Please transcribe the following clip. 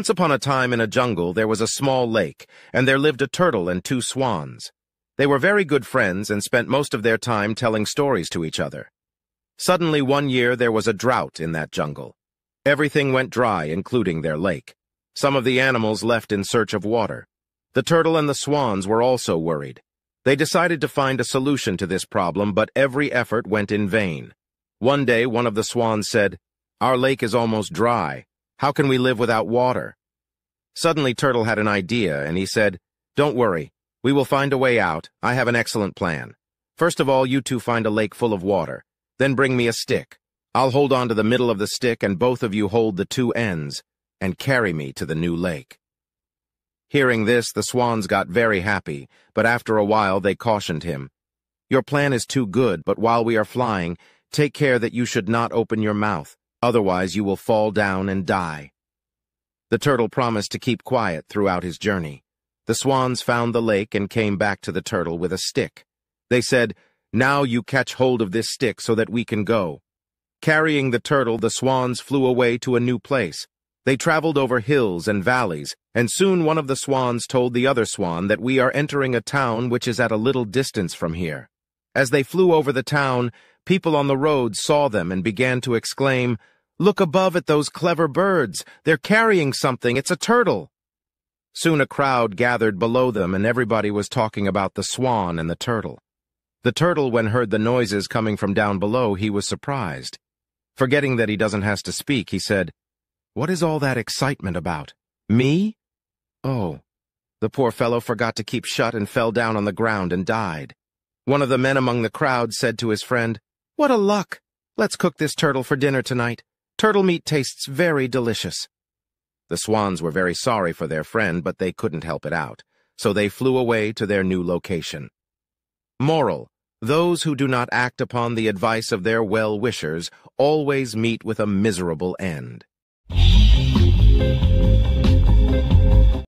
Once upon a time in a jungle there was a small lake, and there lived a turtle and two swans. They were very good friends and spent most of their time telling stories to each other. Suddenly one year there was a drought in that jungle. Everything went dry, including their lake. Some of the animals left in search of water. The turtle and the swans were also worried. They decided to find a solution to this problem, but every effort went in vain. One day, one of the swans said, Our lake is almost dry. How can we live without water? Suddenly Turtle had an idea, and he said, Don't worry. We will find a way out. I have an excellent plan. First of all, you two find a lake full of water. Then bring me a stick. I'll hold on to the middle of the stick, and both of you hold the two ends, and carry me to the new lake. Hearing this, the swans got very happy, but after a while they cautioned him. Your plan is too good, but while we are flying, take care that you should not open your mouth. Otherwise you will fall down and die. The turtle promised to keep quiet throughout his journey. The swans found the lake and came back to the turtle with a stick. They said, Now you catch hold of this stick so that we can go. Carrying the turtle, the swans flew away to a new place. They traveled over hills and valleys, and soon one of the swans told the other swan that we are entering a town which is at a little distance from here. As they flew over the town, People on the road saw them and began to exclaim, Look above at those clever birds. They're carrying something. It's a turtle. Soon a crowd gathered below them and everybody was talking about the swan and the turtle. The turtle, when heard the noises coming from down below, he was surprised. Forgetting that he doesn't have to speak, he said, What is all that excitement about? Me? Oh. The poor fellow forgot to keep shut and fell down on the ground and died. One of the men among the crowd said to his friend, what a luck! Let's cook this turtle for dinner tonight. Turtle meat tastes very delicious. The swans were very sorry for their friend, but they couldn't help it out, so they flew away to their new location. Moral, those who do not act upon the advice of their well-wishers always meet with a miserable end.